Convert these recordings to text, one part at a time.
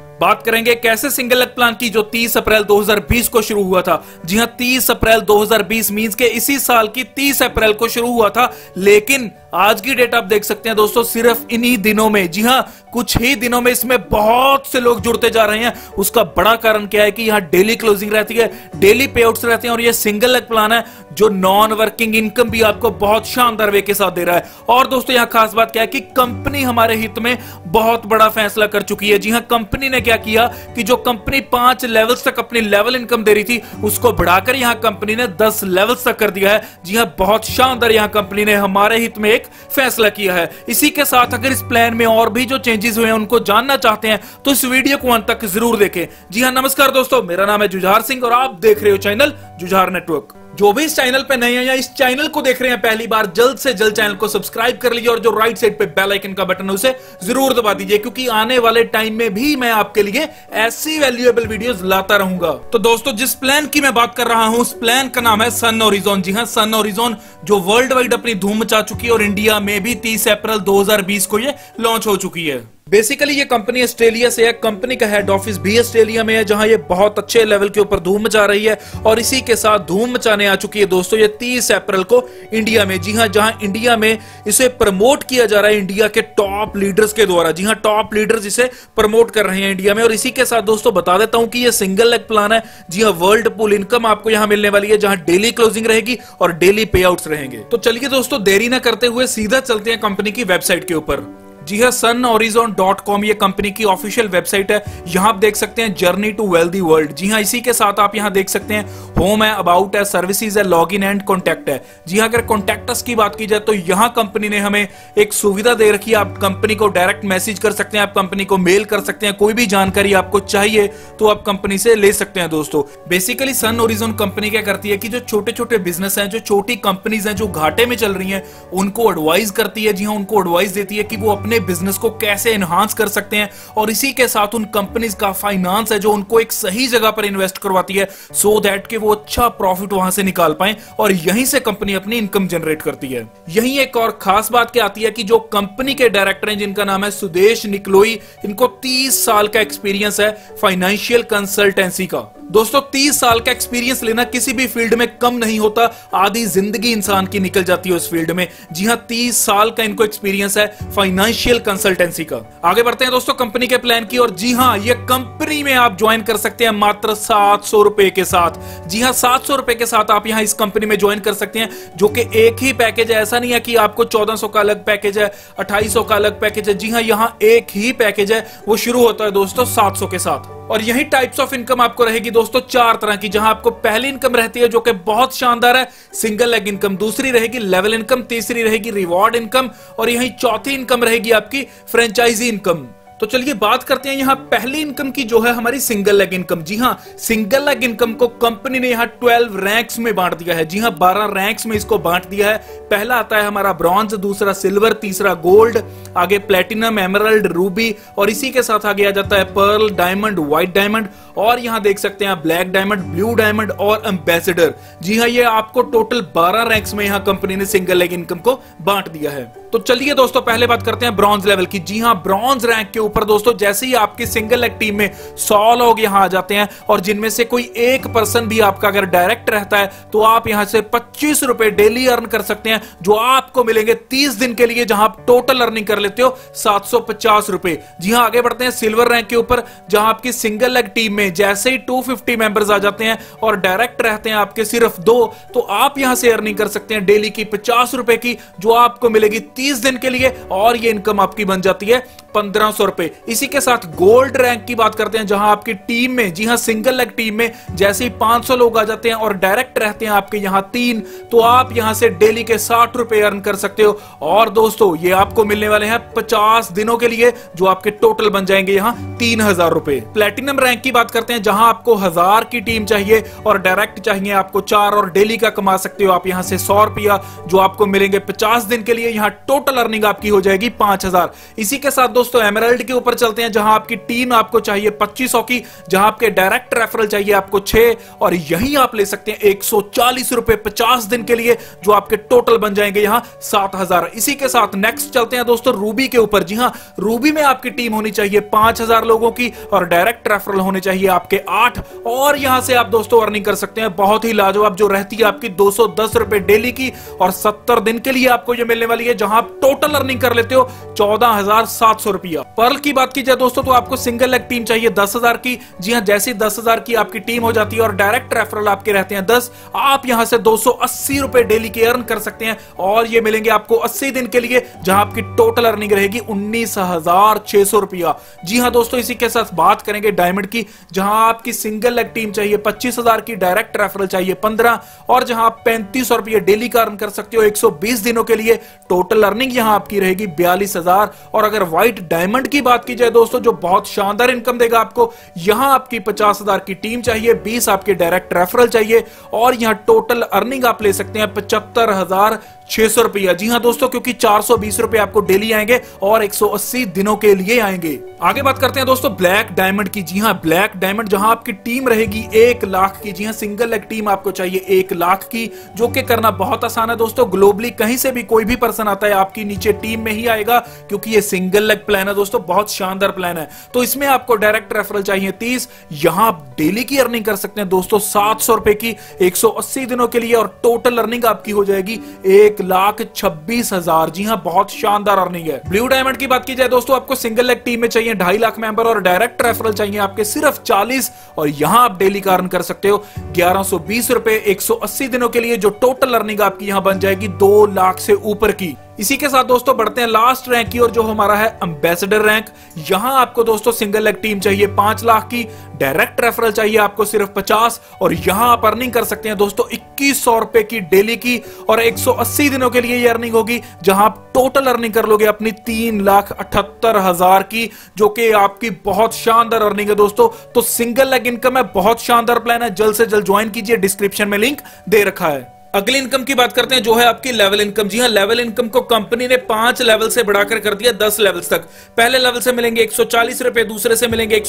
बात करेंगे कैसे सिंगल लेग प्लान की जो 30 अप्रैल 2020 को शुरू हुआ था। जी हाँ 30 अप्रैल 2020 मींस के इसी साल की 30 अप्रैल को शुरू हुआ था। लेकिन आज की डेट आप देख सकते हैं दोस्तों, सिर्फ़ इन्हीं दिनों में। जी हाँ कुछ ही दिनों में इसमें बहुत से लोग जुड़ते जा रहे हैं। उसका बड़ा कारण क्या है कि यहाँ डेली क्लोजिंग रहती है, डेली पे रहते हैं और ये सिंगल लेग प्लान है जो नॉन वर्किंग इनकम भी आपको बहुत शानदार वे के साथ दे रहा है। और दोस्तों, यहाँ खास बात क्या है कि कंपनी हमारे हित में बहुत बड़ा फैसला कर चुकी है। जी हाँ कंपनी ने क्या किया कि जो कंपनी पाँच लेवल्स तक अपनी लेवल इनकम दे रही थी, उसको बढ़ाकर यहाँ कंपनी ने दस लेवल्स तक कर दिया है। जी हाँ, बहुत शानदार यहाँ कंपनी ने हमारे हित में एक फैसला किया है। इसी के साथ अगर इस प्लान में और भी जो चेंजेस हुए हैं उनको जानना चाहते हैं तो इस वीडियो को अंत तक ज़रूर देखें। जी हाँ, नमस्कार दोस्तों, मेरा नाम है जुझार सिंह और आप देख रहे हो चैनल जुझार नेटवर्क। जो भी इस चैनल पे नए हैं या इस चैनल को देख रहे हैं पहली बार, जल्द से जल्द चैनल को सब्सक्राइब कर लीजिए और जो राइट साइड पे बेल आइकन का बटन है, उसे ज़रूर दबा दीजिए, क्योंकि आने वाले टाइम में भी मैं आपके लिए ऐसी वैल्यूएबल वीडियोस लाता रहूँगा। तो दोस्तों, जिस प्लान की मैं बात कर रहा हूँ, उस प्लान का नाम है सन ओरिजोन जी हाँ सन ओरिजोन जो वर्ल्ड वाइड अपनी धूम मचा चुकी है और इंडिया में भी तीस अप्रैल दो हज़ार बीस को ये लॉन्च हो चुकी है। बेसिकली ये कंपनी ऑस्ट्रेलिया से है। कंपनी का हेड ऑफ़िस भी ऑस्ट्रेलिया में है, जहाँ ये बहुत अच्छे लेवल के ऊपर धूम मचा रही है और इसी के साथ धूम मचाने आ चुकी है दोस्तों ये 30 अप्रैल को इंडिया में। जी हाँ, जहाँ इंडिया में इसे प्रमोट किया जा रहा है इंडिया के टॉप लीडर्स के द्वारा। जी हाँ टॉप लीडर्स इसे प्रमोट कर रहे हैं इंडिया में। और इसी के साथ दोस्तों बता देता हूँ कि ये सिंगल लेग प्लान है। जी हाँ वर्ल्ड पुल इनकम आपको यहाँ मिलने वाली है, जहाँ डेली क्लोजिंग रहेगी और डेली पे रहेंगे। तो चलिए दोस्तों, देरी ना करते हुए सीधा चलते हैं कंपनी की वेबसाइट के ऊपर। जी हाँ सन ओरिजोन डॉट कॉम ये कंपनी की ऑफिशियल वेबसाइट है। यहाँ आप देख सकते हैं जर्नी टू वेल्दी वर्ल्ड जी हाँ इसी के साथ आप यहाँ देख सकते हैं होम है अबाउट है सर्विसेज़ है लॉग इन एंड कॉन्टेक्ट है। जी हाँ अगर कॉन्टेक्टस की बात की जाए तो यहाँ कंपनी ने हमें एक सुविधा दे रखी है। आप कंपनी को डायरेक्ट मैसेज कर सकते हैं, आप कंपनी को मेल कर सकते हैं, कोई भी जानकारी आपको चाहिए तो आप कंपनी से ले सकते हैं दोस्तों। बेसिकली सन ओरिजोन कंपनी क्या करती है कि जो छोटे छोटे बिज़नेस हैं, जो छोटी कंपनीज़ हैं, जो घाटे में चल रही हैं, उनको एडवाइस करती है। जी हाँ उनको एडवाइस देती है कि वो अपने अपने बिज़नेस को कैसे एनहांस कर सकते हैं और इसी के साथ उन कंपनीज़ का फाइनेंस है जो उनको एक सही जगह पर इन्वेस्ट करवाती है सो so दैट कि वो अच्छा प्रॉफिट वहाँ से निकाल पाए और यहीं से कंपनी अपनी इनकम जनरेट करती है। यही एक और खास बात क्या आती है कि जो कंपनी के डायरेक्टर हैं, जिनका नाम है सुदेश निकलोई, इनको तीस साल का एक्सपीरियंस है फाइनेंशियल कंसल्टेंसी का। दोस्तों, तीस साल का एक्सपीरियंस लेना किसी भी फ़ील्ड में कम नहीं होता, आधी ज़िंदगी इंसान की निकल जाती है उस फ़ील्ड में। जी हाँ तीस साल का इनको एक्सपीरियंस है फाइनेंशियल कंसल्टेंसी का। आगे बढ़ते हैं दोस्तों कंपनी के प्लान की और जी हाँ ये कंपनी में आप ज्वाइन कर सकते हैं मात्र सात सौ रुपए के साथ। जी हाँ सात सौ रुपए के साथ आप यहाँ इस कंपनी में ज्वाइन कर सकते हैं, जो कि एक ही पैकेज है। ऐसा नहीं है कि आपको चौदह सौ का अलग पैकेज है, अट्ठाईस का अलग पैकेज है। जी हाँ यहाँ एक ही पैकेज है, वो शुरू होता है दोस्तों सात सौ के साथ। और यही टाइप्स ऑफ़ इनकम आपको रहेगी दोस्तों चार तरह की, जहाँ आपको पहली इनकम रहती है, जो कि बहुत शानदार है सिंगल लेग इनकम दूसरी रहेगी लेवल इनकम तीसरी रहेगी रिवॉर्ड इनकम और यही चौथी इनकम रहेगी आपकी फ्रेंचाइजी इनकम तो चलिए बात करते हैं यहाँ पहली इनकम की जो है हमारी सिंगल लेग इनकम जी हाँ सिंगल लेग इनकम को कंपनी ने यहाँ 12 रैंक्स में बांट दिया है। जी हाँ 12 रैंक्स में इसको बांट दिया है। पहला आता है हमारा ब्रॉन्ज दूसरा सिल्वर तीसरा गोल्ड आगे प्लेटिनम एमरल्ड रूबी और इसी के साथ आगे आ जाता है पर्ल डायमंड व्हाइट डायमंड और यहाँ देख सकते हैं ब्लैक डायमंड ब्लू डायमंड और एम्बेसडर जी हाँ ये आपको टोटल बारह रैंक्स में यहाँ कंपनी ने सिंगल लेग इनकम को बांट दिया है। तो चलिए दोस्तों, पहले बात करते हैं ब्रॉन्ज लेवल की। जी हाँ ब्रॉन्ज रैंक के ऊपर दोस्तों, जैसे ही आपकी सिंगल लेग टीम में सौ लोग यहाँ आ जाते हैं और जिनमें से कोई एक पर्सन भी आपका अगर डायरेक्ट रहता है तो आप यहाँ से पच्चीस रुपए डेली अर्न कर सकते हैं, जो आपको मिलेंगे तीस दिन के लिए जहाँ आप टोटल अर्निंग कर लेते हो, सात सौ पचास रुपए। जी हाँ आगे बढ़ते हैं सिल्वर रैंक के ऊपर, जहाँ आपकी सिंगल लेग टीम में जैसे ही टू फिफ्टी मेंबर्स आ जाते हैं और डायरेक्ट रहते हैं आपके सिर्फ़ दो तो आप यहाँ से अर्निंग कर सकते हैं डेली की पचास रुपए की, जो आपको मिलेगी तीस दिन के लिए, और ये इनकम आपकी बन जाती है पंद्रह सौ रुपए। इसी के साथ गोल्ड रैंक की बात करते हैं, जहाँ आपकी टीम में, जी हाँ सिंगल लेग टीम में जैसे ही 500 लोग आ जाते हैं और डायरेक्ट रहते हैं आपके यहाँ तीन तो आप यहाँ से डेली के साठ रुपए अर्न कर सकते हो। और दोस्तों, ये आपको मिलने वाले हैं पचास दिनों के लिए, जो आपके टोटल बन जाएँगे यहाँ तीन हज़ार रुपए। प्लेटिनम रैंक की बात करते हैं जहाँ आपको हज़ार की टीम चाहिए और डायरेक्ट चाहिए आपको चार और डेली का कमा सकते हो। आप यहाँ से सौ रुपया जो आपको मिलेंगे पचास दिन के लिए, यहाँ टोटल अर्निंग आपकी हो जाएगी पाँच हज़ार। इसी के साथ दोस्तों एमराल्ड के ऊपर चलते हैं, जहाँ आपकी टीम आपको चाहिए पच्चीस की, जहाँ आपके डायरेक्ट रेफरल चाहिए आपको छह, और यही आप ले सकते हैं एक सौ दिन के लिए जो आपके टोटल बन जाएँगे यहाँ सात हज़ार। इसी के साथ नेक्स्ट चलते हैं दोस्तों रूबी के ऊपर। जी हाँ रूबी में आपकी टीम होनी चाहिए पाँच लोगों की और डायरेक्ट रेफरल होने चाहिए आपके आठ। और यहाँ से आप दोस्तों अर्निंग कर सकते हैं। बहुत ही लाजवाब जो रहती है आपकी दो रुपए डेली की और सत्तर दिन के लिए आपको यह मिलने वाली है, जहाँ आप टोटल अर्निंग कर लेते हो चौदह हज़ार सात सौ रुपया। पर्ल की बात की जाए दोस्तों तो आपको सिंगल लेग टीम चाहिए दस हज़ार की। जी हाँ जैसे दस हज़ार की आपकी टीम हो जाती है और डायरेक्ट रेफरल आपके रहते हैं दस, आप यहाँ से दो सौ अस्सी रुपए डेली की अर्न कर सकते हैं। और ये मिलेंगे आपको अस्सी दिन के लिए, जहाँ आपकी टोटल अर्निंग रहेगी उन्नीस हज़ार छह सौ रुपया। जी हाँ दोस्तों, इसी के साथ बात करेंगे डायमंड की। जहाँ आपकी सिंगल लेग टीम चाहिए, पच्चीस हज़ार की डायरेक्ट रेफरल चाहिए, पंद्रह, और जहाँ आप पैंतीस सौ रुपये डेली का अर्न कर सकते हो, एक सौ बीस दिनों के लिए टोटल अर्निंग यहाँ आपकी रहेगी बयालीस हज़ार। और अगर व्हाइट डायमंड की बात की जाए दोस्तों, जो बहुत शानदार इनकम देगा आपको, यहाँ आपकी पचास हज़ार की टीम चाहिए, बीस आपके डायरेक्ट रेफरल चाहिए, और यहाँ टोटल अर्निंग आप ले सकते हैं पचहत्तर हज़ार छह सौ रुपया। जी हाँ दोस्तों, क्योंकि चार सौ बीस रुपए आपको डेली आएँगे और एक सौ अस्सी दिनों के लिए आएँगे। आगे बात करते हैं दोस्तों, ब्लैक डायमंड की। जी हाँ ब्लैक डायमंड जहाँ आपकी टीम रहेगी एक लाख की। जी हाँ सिंगल लेग टीम आपको चाहिए एक लाख की, जो कि करना बहुत आसान है दोस्तों। ग्लोबली कहीं से भी कोई भी पर्सन आता है, आपकी नीचे टीम में ही आएगा, क्योंकि ये सिंगल लेग प्लान है दोस्तों, बहुत शानदार प्लान है। तो इसमें आपको डायरेक्ट रेफरल चाहिए तीस, यहाँ आप डेली की अर्निंग कर सकते हैं दोस्तों, सात सौ रुपए की, एक सौ अस्सी दिनों के लिए और टोटल अर्निंग आपकी हो जाएगी एक एक लाख छब्बीस हज़ार। जी हाँ बहुत शानदार अर्निंग है। ब्लू डायमंड की बात की जाए, दोस्तों, आपको सिंगल लेग टीम में चाहिए ढाई लाख मेंबर और डायरेक्ट रेफरल चाहिए आपके सिर्फ़ चालीस। और यहाँ आप डेली का अर्न कर सकते हो ग्यारह सौ बीस रुपए एक सौ अस्सी दिनों के लिए, जो टोटल अर्निंग आपकी यहाँ बन जाएगी दो लाख से ऊपर की। इसी के साथ दोस्तों बढ़ते हैं लास्ट रैंक की और जो हमारा है अंबेसडर रैंक यहाँ आपको दोस्तों सिंगल लेग टीम चाहिए पाँच लाख की डायरेक्ट रेफरल चाहिए आपको सिर्फ़ पचास, और यहाँ आप अर्निंग कर सकते हैं दोस्तों इक्कीस सौ रुपए की डेली की, और 180 दिनों के लिए ये अर्निंग होगी, जहाँ आप टोटल अर्निंग कर लोगे अपनी तीन लाख अठहत्तर हज़ार की, जो कि आपकी बहुत शानदार अर्निंग है दोस्तों। तो सिंगल लेग इनकम है, बहुत शानदार प्लान है, जल्द से जल्द ज्वाइन कीजिए डिस्क्रिप्शन में लिंक दे रखा है। अगली इनकम की बात करते हैं, जो है आपकी लेवल इनकम जी हाँ लेवल इनकम को कंपनी ने पाँच लेवल से बढ़ाकर कर दिया दस लेवल तक। पहले लेवल से मिलेंगे एक सौ चालीस रुपए, दूसरे से मिलेंगे एक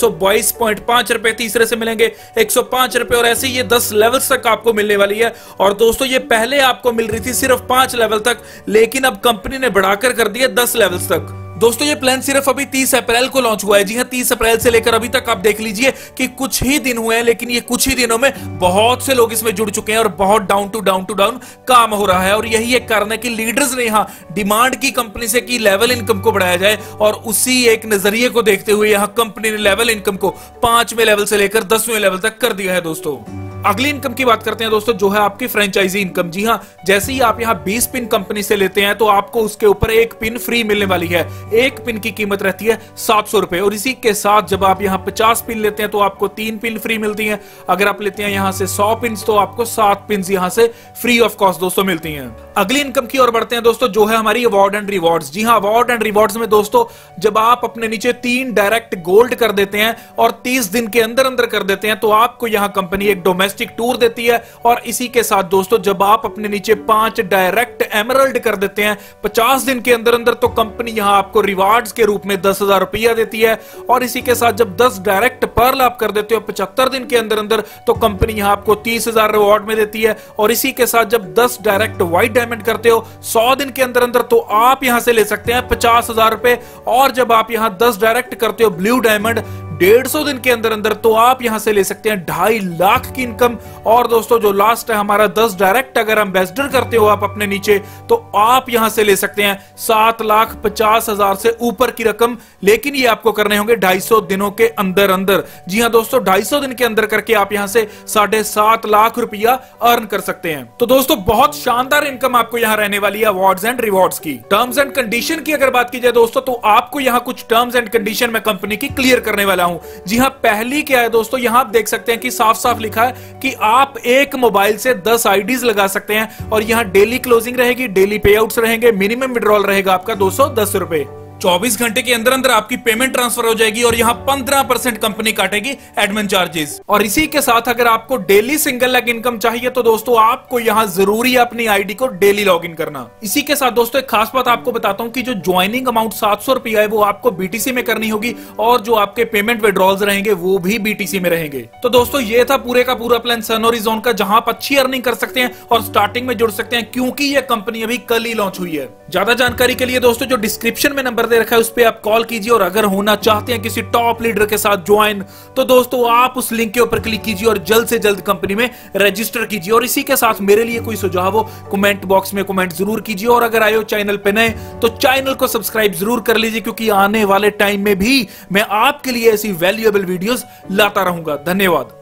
रुपए, तीसरे से मिलेंगे एक रुपए, और ऐसे ये दस लेवल तक आपको मिलने वाली है। और दोस्तों, ये पहले आपको मिल रही थी सिर्फ़ पाँच लेवल तक, लेकिन अब कंपनी ने बढ़ाकर कर दिया दस लेवल तक। दोस्तों, ये प्लान सिर्फ़ अभी 30 अप्रैल को लॉन्च हुआ है। जी हाँ 30 अप्रैल से लेकर अभी तक आप देख लीजिए कि कुछ ही दिन हुए हैं, लेकिन ये कुछ ही दिनों में बहुत से लोग इसमें जुड़ चुके हैं और बहुत down to down to down काम हो रहा है। और यही एक कारण है कि लीडर्स ने यहाँ डिमांड की कंपनी से कि लेवल इनकम को बढ़ाया जाए और उसी एक नज़रिए को देखते हुए यहाँ कंपनी ने लेवल इनकम को पाँचवें लेवल से लेकर दसवें लेवल तक कर दिया है दोस्तों। अगली इनकम की बात करते हैं दोस्तों, जो है आपकी फ्रेंचाइजी इनकम जी हाँ जैसे ही आप यहाँ 20 पिन कंपनी से लेते हैं तो आपको उसके ऊपर एक पिन फ्री मिलने वाली है। एक पिन की कीमत रहती है सात सौ रुपए। और इसी के साथ जब आप यहाँ पचास पिन लेते हैं तो आपको तीन पिन फ्री मिलती है। अगर आप लेते हैं यहाँ से सौ पिन तो आपको सात पिन यहाँ से फ्री ऑफ़ कॉस्ट दोस्तों मिलती है। अगली इनकम की ओर बढ़ते हैं दोस्तों, जो है हमारी अवार्ड एंड रिवॉर्ड्स जी हाँ अवार्ड एंड रिवॉर्ड्स में दोस्तों, जब आप अपने नीचे तीन डायरेक्ट गोल्ड कर देते हैं और तीस दिन के अंदर अंदर कर देते हैं तो आपको यहाँ कंपनी एक डोमेस्टिक टूर देती है और इसी के साथ दोस्तों, जब आप अपने नीचे पाँच डायरेक्ट एमरल्ड कर देते हैं, पचास दिन के अंदर अंदर तो कंपनी यहाँ आपको रिवार्ड्स के रूप में दस हज़ार रुपया देती है और इसी के साथ जब दस डायरेक्ट पर्ल आप कर देते हो पचहत्तर दिन के अंदर अंदर तो कंपनी यहाँ आपको तीस हज़ार रिवॉर्ड में देती है और इसी के साथ जब दस डायरेक्ट व्हाइट डायमंड करते हो, सौ दिन के अंदर अंदर तो आप यहाँ से ले सकते हैं पचास हज़ार रुपए और जब आप यहाँ दस डायरेक्ट करते हो ब्लू डायमंड डेढ़ सौ दिन के अंदर अंदर तो आप यहाँ से ले सकते हैं ढाई लाख की इनकम। और दोस्तों, जो लास्ट है, हमारा दस डायरेक्ट अगर एम्बेसडर करते हो आप अपने नीचे तो आप यहाँ से ले सकते हैं सात लाख पचास हज़ार से ऊपर की रकम। लेकिन ये आपको करने होंगे ढाई सौ दिनों के अंदर अंदर। जी हाँ दोस्तों, ढाई सौ दिन के अंदर करके आप यहाँ से साढ़े सात लाख रुपया अर्न कर सकते हैं। तो दोस्तों, बहुत शानदार इनकम आपको यहाँ रहने वाली है अवार्ड एंड रिवॉर्ड्स की। टर्म्स एंड कंडीशन की अगर बात की जाए दोस्तों तो आपको यहाँ कुछ टर्म्स एंड कंडीशन में कंपनी की क्लियर करने वाला हूँ। जी हाँ पहली क्या है दोस्तों, यहाँ आप देख सकते हैं कि साफ़ साफ़ लिखा है कि आप एक मोबाइल से दस आईडीज लगा सकते हैं और यहाँ डेली क्लोजिंग रहेगी, डेली पे रहेंगे, मिनिमम विड्रॉल रहेगा आपका दो सौ दस रुपए। 24 घंटे के अंदर अंदर आपकी पेमेंट ट्रांसफ़र हो जाएगी और यहाँ 15 परसेंट कंपनी काटेगी एडमिन चार्जेस और इसी के साथ अगर आपको डेली सिंगल लेग इनकम चाहिए तो दोस्तों आपको यहाँ ज़रूरी है अपनी आईडी को डेली लॉग इन करना। इसी के साथ दोस्तों एक खास बात आपको बताता हूँ की जो ज्वाइनिंग अमाउंट सात सौ रुपया है, वो आपको बीटीसी में करनी होगी और जो आपके पेमेंट विड्रॉल्स रहेंगे, वो भी बीटीसी में रहेंगे। तो दोस्तों ये था पूरे का पूरा प्लान सनोरिजोन का, जहाँ आप अच्छी अर्निंग कर सकते हैं और स्टार्टिंग में जुड़ सकते हैं, क्योंकि ये कंपनी अभी कल ही लॉन्च हुई है। ज़्यादा जानकारी के लिए दोस्तों जो डिस्क्रिप्शन में नंबर दे रखा है, उस पर आप कॉल कीजिए और अगर होना चाहते हैं किसी टॉप लीडर के साथ ज्वाइन तो दोस्तों आप उस लिंक के ऊपर क्लिक कीजिए और जल्द से जल्द कंपनी में रजिस्टर कीजिए और इसी के साथ मेरे लिए कोई सुझाव हो कमेंट बॉक्स में कमेंट ज़रूर कीजिए और अगर आयो चैनल पे नए तो चैनल को सब्सक्राइब ज़रूर कर लीजिए क्योंकि आने वाले टाइम में भी मैं आपके लिए ऐसी वैल्यूएबल वीडियोस लाता रहूँगा। धन्यवाद।